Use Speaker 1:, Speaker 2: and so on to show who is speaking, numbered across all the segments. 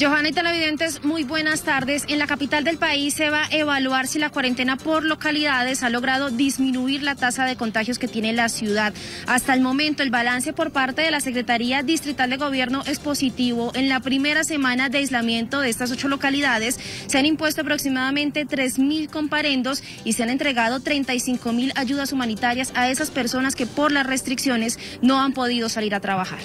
Speaker 1: Johanna y televidentes, muy buenas tardes. En la capital del país se va a evaluar si la cuarentena por localidades ha logrado disminuir la tasa de contagios que tiene la ciudad. Hasta el momento, el balance por parte de la Secretaría Distrital de Gobierno es positivo. En la primera semana de aislamiento de estas ocho localidades se han impuesto aproximadamente 3.000 comparendos y se han entregado 35.000 ayudas humanitarias a esas personas que por las restricciones no han podido salir a trabajar.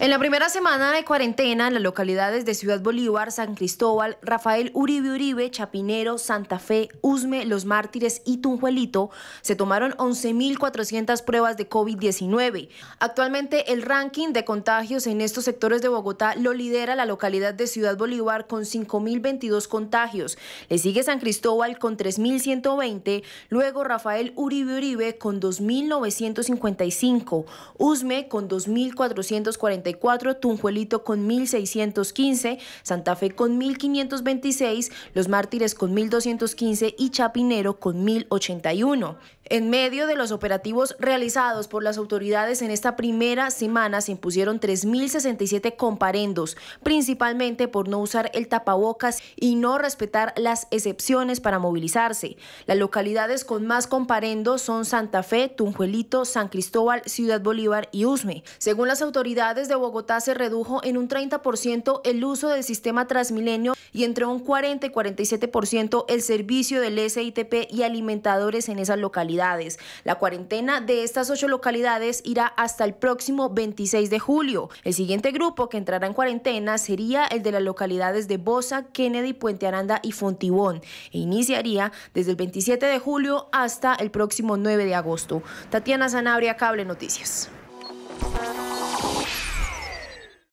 Speaker 2: En la primera semana de cuarentena, en las localidades de Ciudad Bolívar, San Cristóbal, Rafael Uribe Uribe, Chapinero, Santa Fe, Usme, Los Mártires y Tunjuelito, se tomaron 11.400 pruebas de COVID-19. Actualmente, el ranking de contagios en estos sectores de Bogotá lo lidera la localidad de Ciudad Bolívar con 5.022 contagios. Le sigue San Cristóbal con 3.120, luego Rafael Uribe Uribe con 2.955, Usme con 2.440 Tunjuelito con 1.615, Santa Fe con 1.526, Los Mártires con 1.215 y Chapinero con 1.081. En medio de los operativos realizados por las autoridades en esta primera semana se impusieron 3.067 comparendos, principalmente por no usar el tapabocas y no respetar las excepciones para movilizarse. Las localidades con más comparendos son Santa Fe, Tunjuelito, San Cristóbal, Ciudad Bolívar y Usme. Según las autoridades de Bogotá se redujo en un 30% el uso del sistema Transmilenio y entre un 40 y 47% el servicio del SITP y alimentadores en esas localidades. La cuarentena de estas ocho localidades irá hasta el próximo 26 de julio. El siguiente grupo que entrará en cuarentena sería el de las localidades de Bosa, Kennedy, Puente Aranda y Fontibón e iniciaría desde el 27 de julio hasta el próximo 9 de agosto. Tatiana Zanabria, Cable Noticias.